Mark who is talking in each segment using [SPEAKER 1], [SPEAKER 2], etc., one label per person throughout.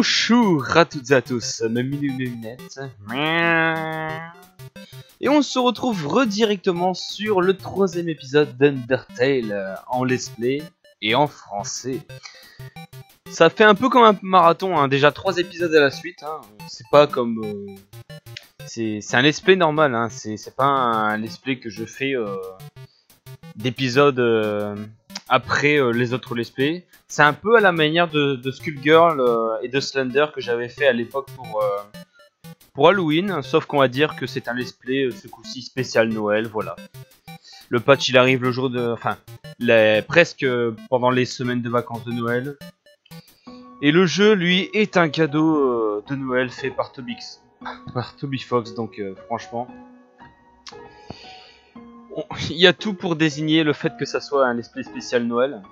[SPEAKER 1] Bonjour à toutes et à tous, mes lunettes. Et on se retrouve redirectement sur le troisième épisode d'Undertale euh, en let's play et en français. Ça fait un peu comme un marathon, hein. déjà trois épisodes à la suite. Hein. C'est pas comme... Euh, c'est un let's play normal, hein. c'est pas un let's play que je fais euh, d'épisodes euh, après euh, les autres play. C'est un peu à la manière de, de Skullgirl euh, et de Slender que j'avais fait à l'époque pour, pour Halloween, sauf qu'on va dire que c'est un let's play ce coup-ci spécial Noël, voilà. Le patch il arrive le jour de... Enfin, presque pendant les semaines de vacances de Noël. Et le jeu, lui, est un cadeau de Noël fait par Toby, par Toby Fox, donc franchement, il y a tout pour désigner le fait que ça soit un esprit spécial Noël.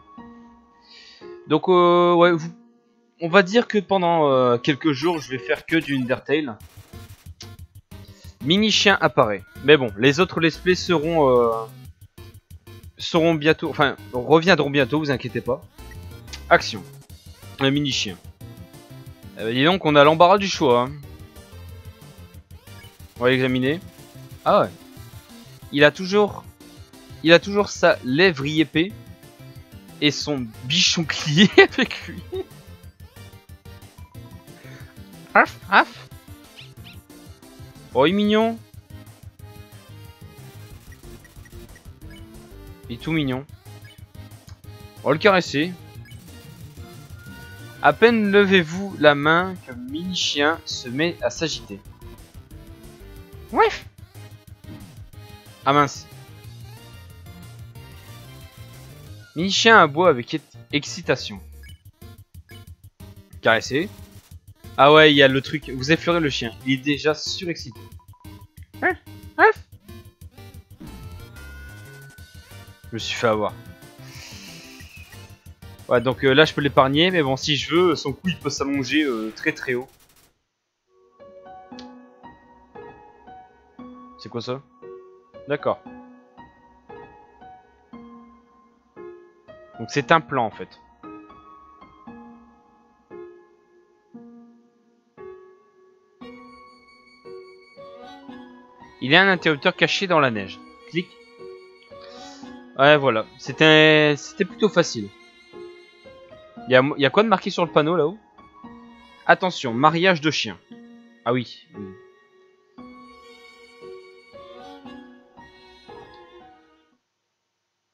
[SPEAKER 1] Donc euh, on va dire que pendant euh, quelques jours, je vais faire que du Undertale. Mini chien apparaît. Mais bon, les autres let's play seront euh, seront bientôt, enfin reviendront bientôt, vous inquiétez pas. Action. Un mini chien. Eh ben, dis donc, on a l'embarras du choix. Hein. On va l'examiner. Ah ouais il a toujours, il a toujours sa lèvre épée et son bichon clié avec lui. Haf, haf. Oh, il est mignon. Il est tout mignon. On va le caresser. À peine levez-vous la main que mini chien se met à s'agiter. Ouais. Ah mince. Mini-chien aboie avec excitation. Caresser. Ah ouais, il y a le truc. Vous effleurez le chien. Il est déjà surexcité. Hein? Hein? Je me suis fait avoir. Ouais, donc euh, là je peux l'épargner, mais bon, si je veux, son cou il peut s'allonger euh, très très haut. C'est quoi ça? D'accord. Donc c'est un plan en fait. Il y a un interrupteur caché dans la neige. Clic. Ouais, voilà. C'était plutôt facile. Il y, a, y a quoi de marqué sur le panneau là-haut? Attention, mariage de chien. Ah oui. oui.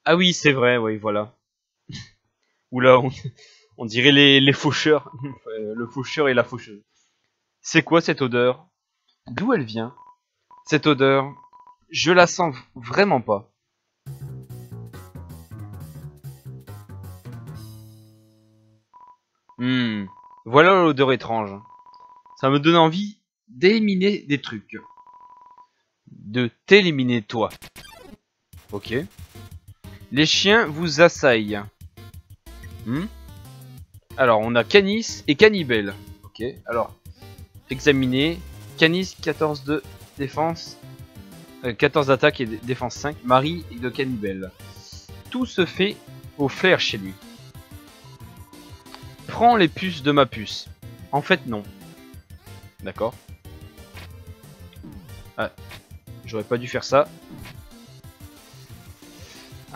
[SPEAKER 1] Ah oui, c'est vrai, oui, voilà. Oula, on, on dirait les, faucheurs. le faucheur et la faucheuse. C'est quoi cette odeur? D'où elle vient? Cette odeur, je la sens vraiment pas. Hmm, voilà l'odeur étrange. Ça me donne envie d'éliminer des trucs. De t'éliminer toi. Ok. Les chiens vous assaillent. Hmm alors, on a Canis et Cannibel. Ok, alors, examiner. Canis, 14 de défense. 14 euh, d'attaque et défense 5. Marie et de Cannibel. Tout se fait au flair chez lui. Prends les puces de ma puce. En fait, non. D'accord. Ah, j'aurais pas dû faire ça.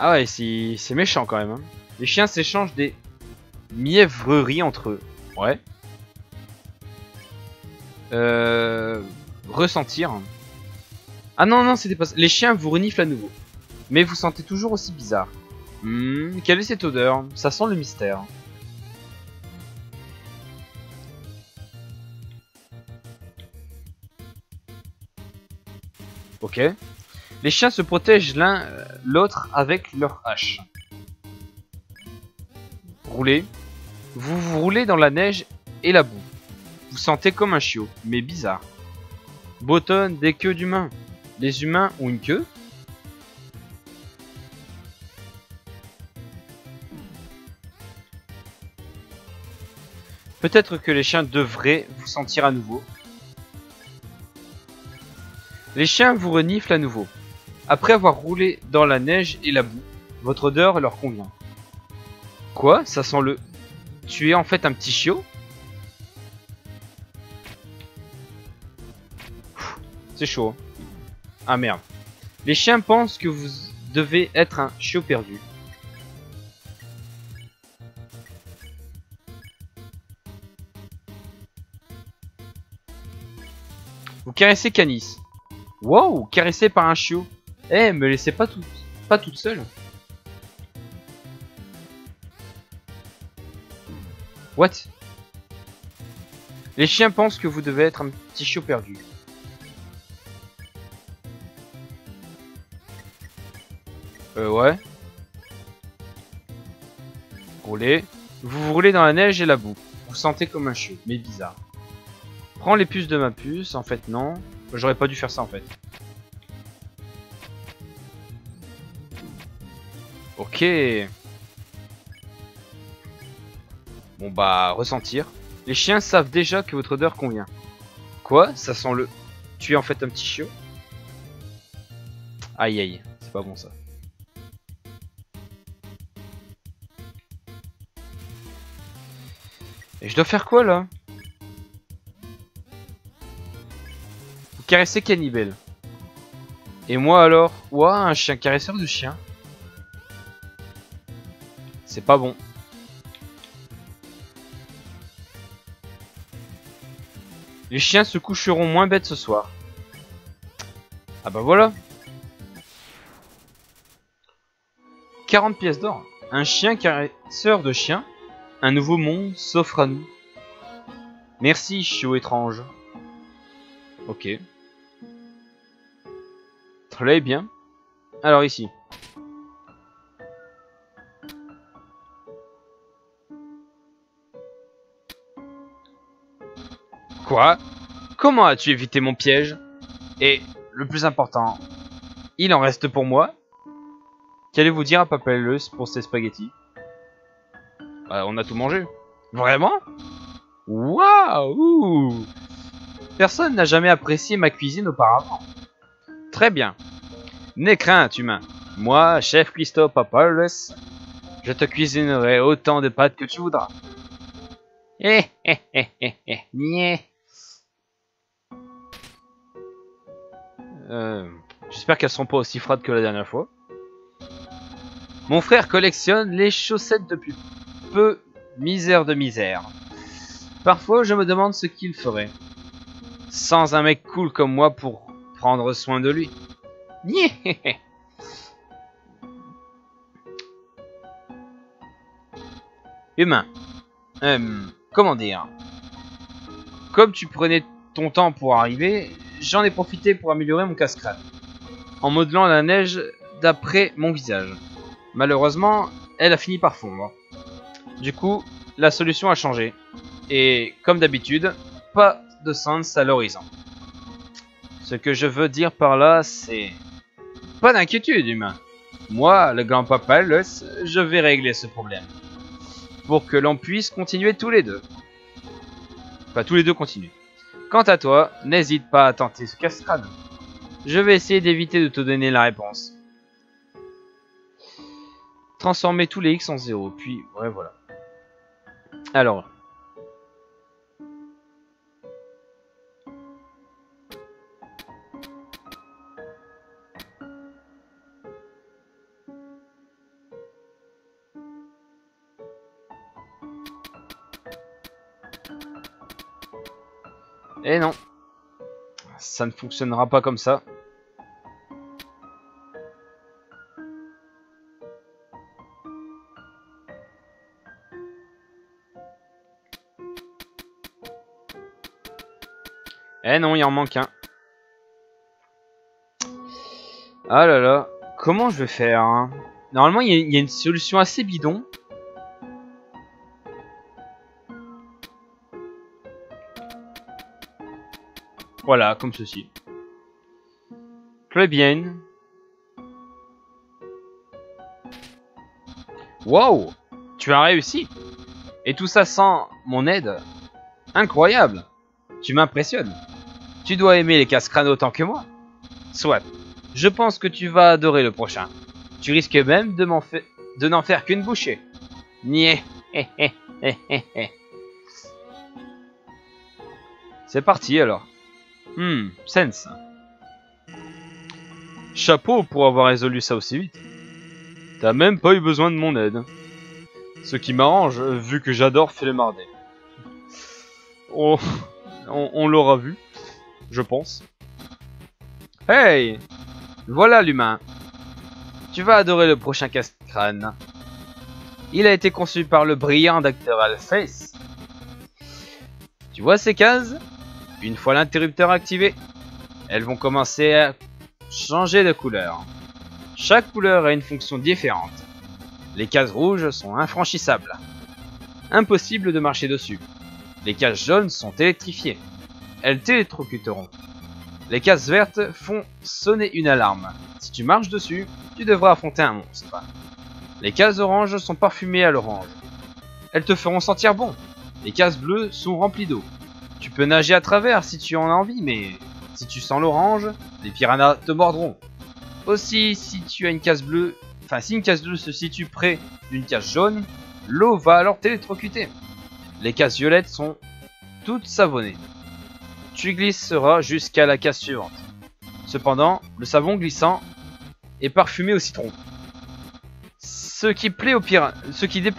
[SPEAKER 1] Ah ouais, c'est méchant quand même. Hein. Les chiens s'échangent des mièvreries entre eux. Ouais. Euh... Ressentir. Ah non, non, c'était pas ça. Les chiens vous reniflent à nouveau. Mais vous sentez toujours aussi bizarre. Hmm, quelle est cette odeur? Ça sent le mystère. Ok. Les chiens se protègent l'un euh, l'autre avec leur hache. Roulez. Vous vous roulez dans la neige et la boue. Vous sentez comme un chiot, mais bizarre. Botonne des queues d'humains. Les humains ont une queue? Peut-être que les chiens devraient vous sentir à nouveau. Les chiens vous reniflent à nouveau. Après avoir roulé dans la neige et la boue, votre odeur leur convient. Quoi? Ça sent le... Tu es en fait un petit chiot? C'est chaud. Hein. Ah merde. Les chiens pensent que vous devez être un chiot perdu. Vous caressez Canis. Wow, caressé par un chiot. Eh, me laissez pas toute, pas toute seule. What? Les chiens pensent que vous devez être un petit chiot perdu. Euh, ouais. Roulez. Vous vous roulez dans la neige et la boue. Vous sentez comme un chiot, mais bizarre. Prends les puces de ma puce. En fait, non. J'aurais pas dû faire ça, en fait. Ok. Bon bah, ressentir. Les chiens savent déjà que votre odeur convient. Quoi? Ça sent le... Tu es en fait un petit chiot? Aïe aïe, c'est pas bon ça. Et je dois faire quoi là? Vous caressez Cannibal. Et moi alors? Ouah, un chien caresseur de chien. C'est pas bon. Les chiens se coucheront moins bêtes ce soir. Ah bah voilà 40 pièces d'or. Un chien caresseur de chien un nouveau monde s'offre à nous. Merci, chiot étrange. Ok. Très bien. Alors ici. Quoi Comment as-tu évité mon piège? Et, le plus important, il en reste pour moi Qu'allez-vous dire à Papelleus pour ces spaghettis? Bah, on a tout mangé. Vraiment? Waouh Personne n'a jamais apprécié ma cuisine auparavant. Très bien. N'aie crainte, humain. Moi, chef Christophe Apollos, je te cuisinerai autant de pâtes que tu voudras. Eh, eh, eh, eh, eh, Euh, J'espère qu'elles sont pas aussi froides que la dernière fois. Mon frère collectionne les chaussettes depuis peu misère de misère. Parfois, je me demande ce qu'il ferait. Sans un mec cool comme moi pour prendre soin de lui. Humain. Euh, comment dire? Comme tu prenais ton temps pour arriver, j'en ai profité pour améliorer mon casse-crâne. En modelant la neige d'après mon visage. Malheureusement, elle a fini par fondre. Du coup, la solution a changé. Et comme d'habitude, pas de sens à l'horizon. Ce que je veux dire par là, c'est... Pas d'inquiétude, humain. Moi, le grand papa, je vais régler ce problème. Pour que l'on puisse continuer tous les deux. Enfin, tous les deux continuer. Quant à toi, n'hésite pas à tenter ce casse-crâne. Je vais essayer d'éviter de te donner la réponse. Transformer tous les X en 0, puis ouais voilà. Alors. Eh non. Ça ne fonctionnera pas comme ça. Eh non, il en manque un. Ah là là. Comment je vais faire hein? Normalement, il y, a une solution assez bidon. Voilà, comme ceci. Très bien. Wow Tu as réussi Et tout ça sans mon aide Incroyable Tu m'impressionnes tu dois aimer les casse-crânes autant que moi. Soit. Je pense que tu vas adorer le prochain. Tu risques même de de n'en faire qu'une bouchée. Niais. C'est parti alors. Hmm, sense. Chapeau pour avoir résolu ça aussi vite. T'as même pas eu besoin de mon aide. Ce qui m'arrange, vu que j'adore marder. Oh, on, l'aura vu, je pense. Hey Voilà l'humain. Tu vas adorer le prochain casse-crâne. Il a été conçu par le brillant Dr. Face. Tu vois ces cases? Une fois l'interrupteur activé, elles vont commencer à changer de couleur. Chaque couleur a une fonction différente. Les cases rouges sont infranchissables. Impossible de marcher dessus. Les cases jaunes sont électrifiées. Elles t'électrocuteront. Les cases vertes font sonner une alarme. Si tu marches dessus, tu devras affronter un monstre. Les cases oranges sont parfumées à l'orange. Elles te feront sentir bon. Les cases bleues sont remplies d'eau. Tu peux nager à travers si tu en as envie, mais si tu sens l'orange, les piranhas te mordront. Aussi, si tu as une case bleue, enfin si une case bleue se situe près d'une case jaune, l'eau va alors t'électrocuter. Les cases violettes sont toutes savonnées. Tu glisseras jusqu'à la case suivante. Cependant, le savon glissant est parfumé au citron. Ce qui, déplaît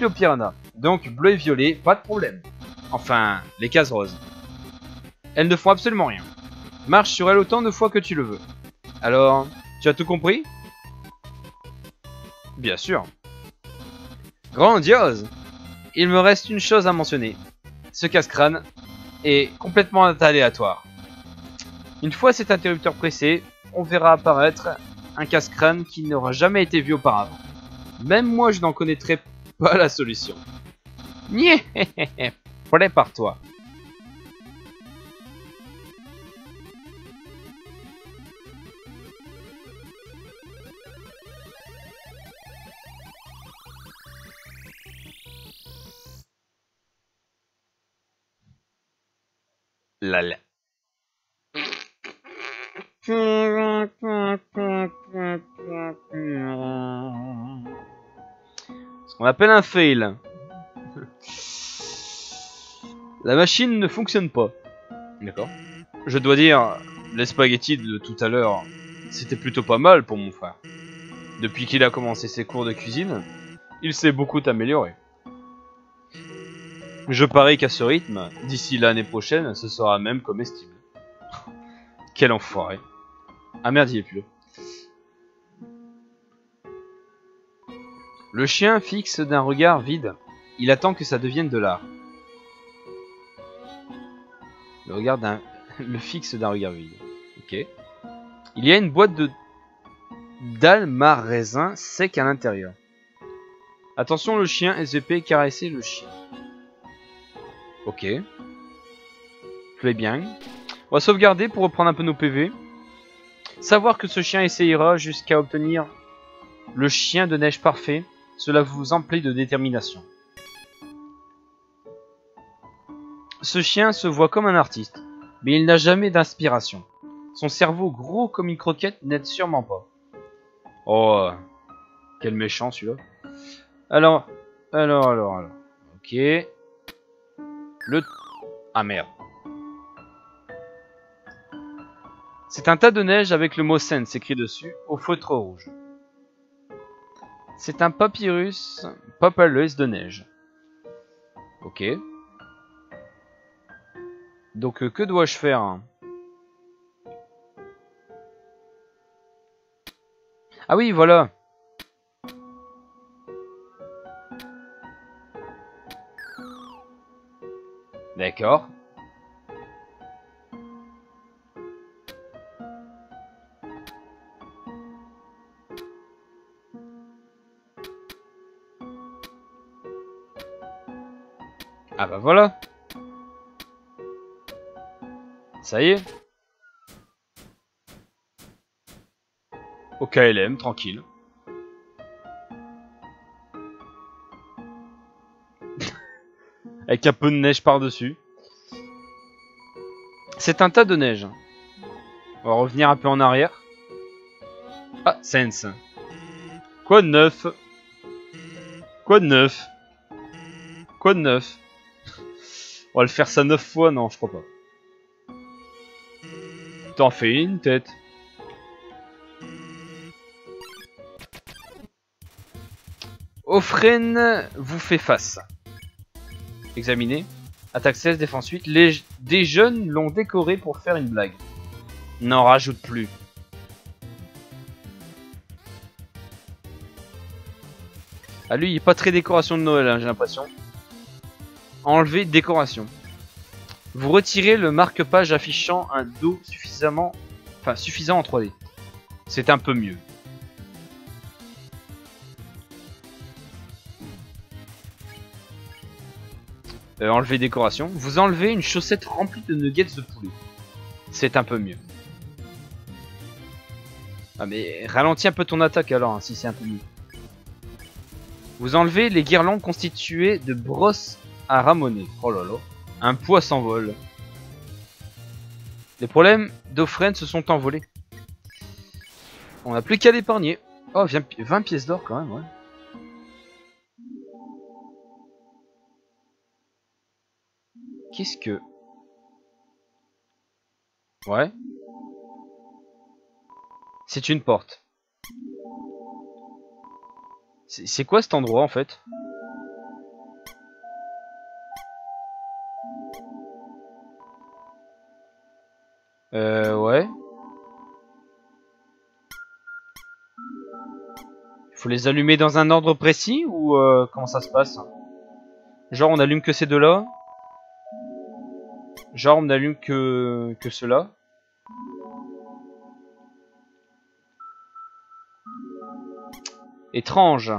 [SPEAKER 1] au piranha. Donc bleu et violet, pas de problème. Enfin, les cases roses. Elles ne font absolument rien. Marche sur elles autant de fois que tu le veux. Alors, tu as tout compris? Bien sûr. Grandiose Il me reste une chose à mentionner. Ce casse-crâne est complètement aléatoire. Une fois cet interrupteur pressé, on verra apparaître un casse-crâne qui n'aura jamais été vu auparavant. Même moi, je n'en connaîtrais pas la solution. Prépare-toi. La. Ce qu'on appelle un fail. La machine ne fonctionne pas. D'accord. Je dois dire, les spaghettis de tout à l'heure, c'était plutôt pas mal pour mon frère. Depuis qu'il a commencé ses cours de cuisine, il s'est beaucoup amélioré. Je parie qu'à ce rythme, d'ici l'année prochaine, ce sera même comestible. Quel enfoiré. Ah merde, il est plus. Le chien fixe d'un regard vide. Il attend que ça devienne de l'art. Le regard d'un... Le fixe d'un regard vide. Ok. Il y a une boîte de d'almar raisin sec à l'intérieur. Attention, le chien SVP caresser le chien. Ok. Très bien. On va sauvegarder pour reprendre un peu nos PV. Savoir que ce chien essayera jusqu'à obtenir le chien de neige parfait, cela vous emplit de détermination. Ce chien se voit comme un artiste, mais il n'a jamais d'inspiration. Son cerveau gros comme une croquette n'aide sûrement pas. Oh, quel méchant celui-là. Alors, alors, alors, alors. Ok. Le... Ah merde. C'est un tas de neige avec le mot sense écrit dessus, au feutre rouge. C'est un papyrus, papyrus de neige. Ok. Donc euh, que dois-je faire hein? Ah oui, voilà. D'accord. Ah bah voilà. Ça y est. Au KLM, tranquille. avec un peu de neige par-dessus. C'est un tas de neige. On va revenir un peu en arrière. Ah, Sense. Quoi de neuf? Quoi de neuf? Quoi de neuf? On va le faire ça neuf fois Non, je crois pas. T'en fais une tête. Offren vous fait face. Examinez. Attaque 16, défense 8. Les, des jeunes l'ont décoré pour faire une blague. N'en rajoute plus. Ah lui, il est pas très décoration de Noël, hein, j'ai l'impression. Enlever décoration. Vous retirez le marque-page affichant un dos suffisamment, enfin suffisant en 3D. C'est un peu mieux. Euh, enlever décoration. Vous enlevez une chaussette remplie de nuggets de poulet. C'est un peu mieux. Ah mais ralentis un peu ton attaque alors, hein, si c'est un peu mieux. Vous enlevez les guirlandes constituées de brosses à ramoner. Oh là là. Un poids s'envole. Les problèmes d'Offren se sont envolés. On n'a plus qu'à l'épargner. Oh, 20 pièces d'or quand même, ouais. Qu'est-ce que... Ouais. C'est une porte. C'est quoi cet endroit en fait? Euh, ouais. Il faut les allumer dans un ordre précis ou euh, comment ça se passe? Genre on allume que ces deux-là? Genre on n'allume que, que cela Étrange.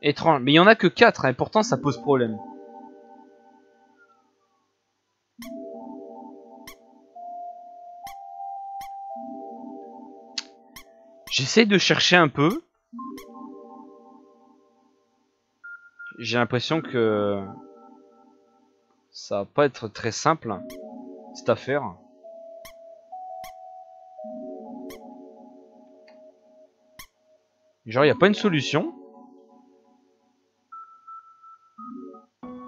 [SPEAKER 1] Étrange. Mais il y en a que 4 hein, et pourtant ça pose problème. J'essaie de chercher un peu. J'ai l'impression que ça va pas être très simple cette affaire. Genre, il a pas une solution.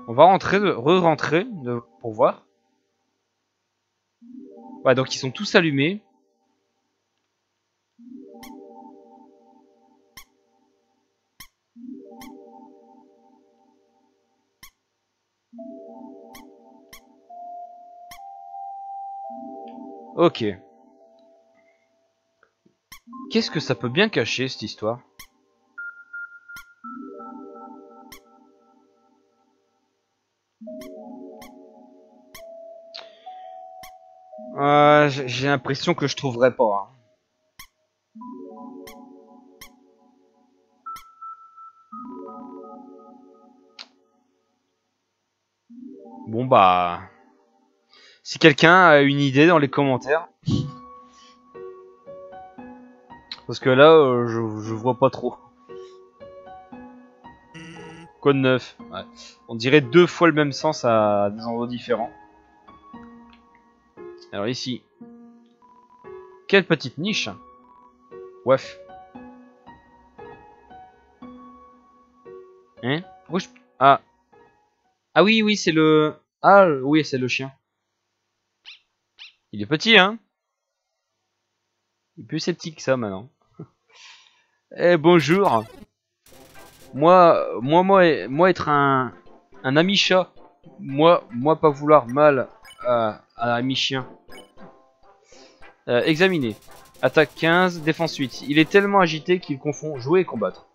[SPEAKER 1] On va rentrer, re-rentrer pour voir. Ouais, donc ils sont tous allumés. Ok. Qu'est-ce que ça peut bien cacher cette histoire? Euh, J'ai l'impression que je trouverai pas. Hein. Bon bah... Si quelqu'un a une idée dans les commentaires. Parce que là, euh, je, vois pas trop. Code 9. On dirait deux fois le même sens à des endroits différents. Alors ici. Quelle petite niche. Wef. Hein? Ah. Ah oui, oui, c'est le... Ah oui, c'est le chien. Il est petit, hein Il est plus sceptique que ça, maintenant. eh, bonjour Moi, moi, moi, être un, ami chat. Moi, moi pas vouloir mal à, un ami chien. Euh, examiner. Attaque 15, défense 8. Il est tellement agité qu'il confond jouer et combattre.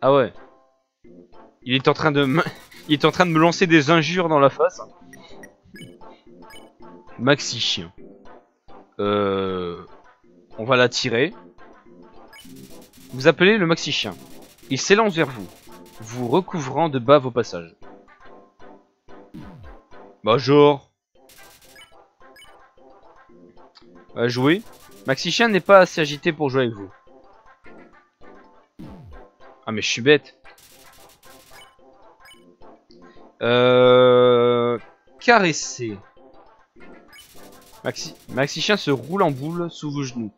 [SPEAKER 1] Ah ouais. Il est en train de. Il est en train de me lancer des injures dans la face. Maxi chien. Euh, on va l'attirer. Vous appelez le maxi chien. Il s'élance vers vous, vous recouvrant de bave au passage. Bonjour. Va jouer. Maxi chien n'est pas assez agité pour jouer avec vous. Ah mais je suis bête. Euh... Caresser. Maxi, Chien se roule en boule sous vos genoux,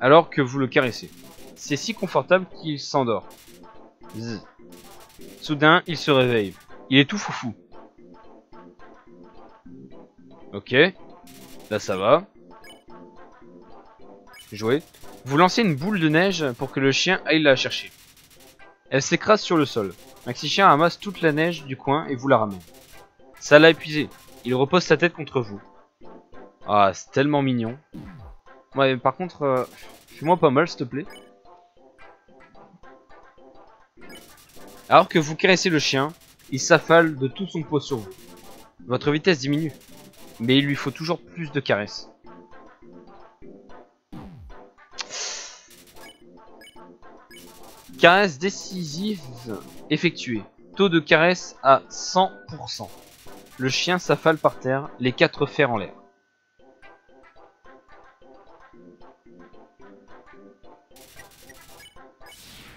[SPEAKER 1] alors que vous le caressez. C'est si confortable qu'il s'endort. Soudain, il se réveille. Il est tout foufou. Ok. Là, ça va. Jouer. Vous lancez une boule de neige pour que le chien aille la chercher. Elle s'écrase sur le sol. Maxi Chien amasse toute la neige du coin et vous la ramène. Ça l'a épuisé. Il repose sa tête contre vous. Ah, c'est tellement mignon. Ouais, par contre, euh, fais-moi pas mal, s'il te plaît. Alors que vous caressez le chien, il s'affale de tout son poids sur vous. Votre vitesse diminue, mais il lui faut toujours plus de caresses. Caresse décisive effectuée. Taux de caresse à 100%. Le chien s'affale par terre, les quatre fers en l'air.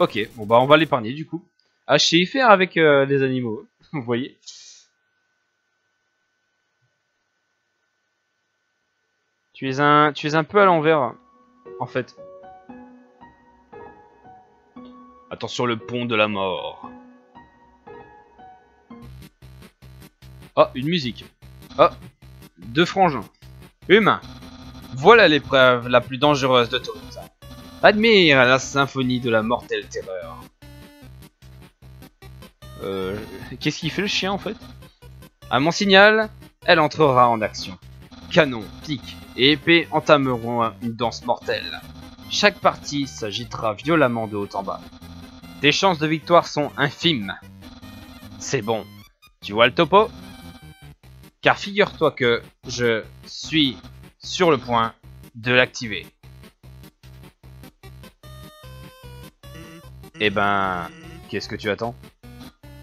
[SPEAKER 1] Ok, bon bah on va l'épargner du coup. Ah, je sais y faire avec euh, les animaux, vous voyez. Tu es un, tu es un peu à l'envers, en fait. Attention le pont de la mort. Oh, une musique. Oh, deux frangins. Humain. Voilà l'épreuve la plus dangereuse de toutes. Admire la symphonie de la mortelle terreur. Euh, Qu'est-ce qu'il fait le chien en fait? À mon signal, elle entrera en action. Canon, pique et épée entameront une danse mortelle. Chaque partie s'agitera violemment de haut en bas. Tes chances de victoire sont infimes. C'est bon. Tu vois le topo? Car figure-toi que je suis sur le point de l'activer. Eh ben, qu'est-ce que tu attends?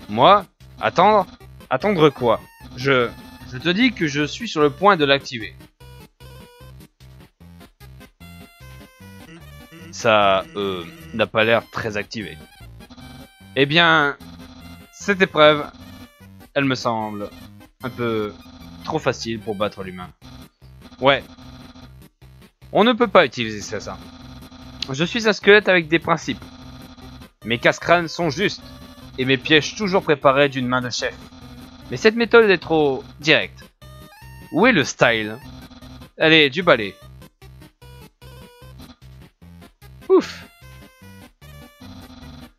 [SPEAKER 1] Moi? Attendre? Attendre quoi? Je... Je te dis que je suis sur le point de l'activer. Ça, euh, n'a pas l'air très activé. Eh bien, cette épreuve, elle me semble un peu trop facile pour battre l'humain. Ouais. On ne peut pas utiliser ça, ça. Je suis un squelette avec des principes. Mes casse-crânes sont justes, et mes pièges toujours préparés d'une main de chef. Mais cette méthode est trop directe. Où est le style? Allez, du balai. Ouf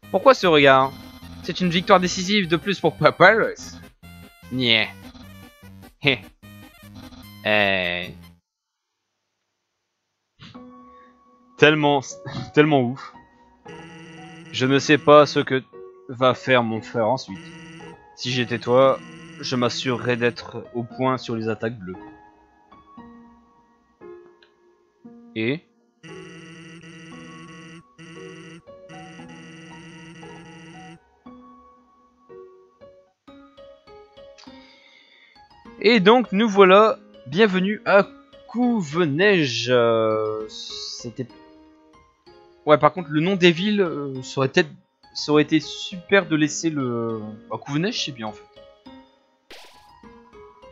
[SPEAKER 1] Pourquoi ce regard? C'est une victoire décisive de plus pour Papyrus Nyeh. Hé. Eh. Tellement, tellement ouf. Je ne sais pas ce que va faire mon frère ensuite. Si j'étais toi, je m'assurerais d'être au point sur les attaques bleues. Et? Et donc nous voilà, bienvenue à Couveneige. Euh, C'était Ouais, par contre, le nom des villes, euh, ça, aurait été super de laisser le. Bah, Couvenèche, sais bien en fait.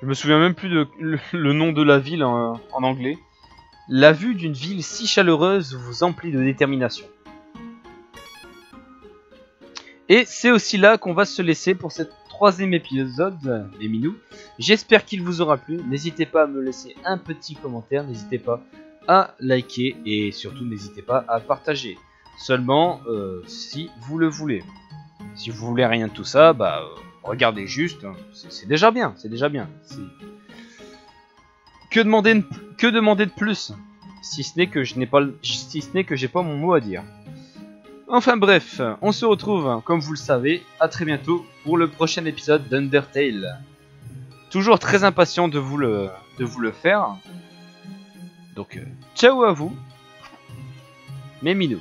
[SPEAKER 1] Je me souviens même plus de le, nom de la ville en, en anglais. La vue d'une ville si chaleureuse vous emplit de détermination. Et c'est aussi là qu'on va se laisser pour cette troisième épisode, les minous. J'espère qu'il vous aura plu. N'hésitez pas à me laisser un petit commentaire. N'hésitez pas à liker et surtout n'hésitez pas à partager. Seulement euh, si vous le voulez. Si vous voulez rien de tout ça, bah euh, regardez juste. Hein. C'est déjà bien, c'est déjà bien. Que demander, que demander de plus? Si ce n'est que je n'ai pas, si ce n'est que j'ai pas mon mot à dire. Enfin bref, on se retrouve, comme vous le savez, à très bientôt pour le prochain épisode d'Undertale. Toujours très impatient de vous le, de vous le faire. Donc, euh, ciao à vous, mes minous.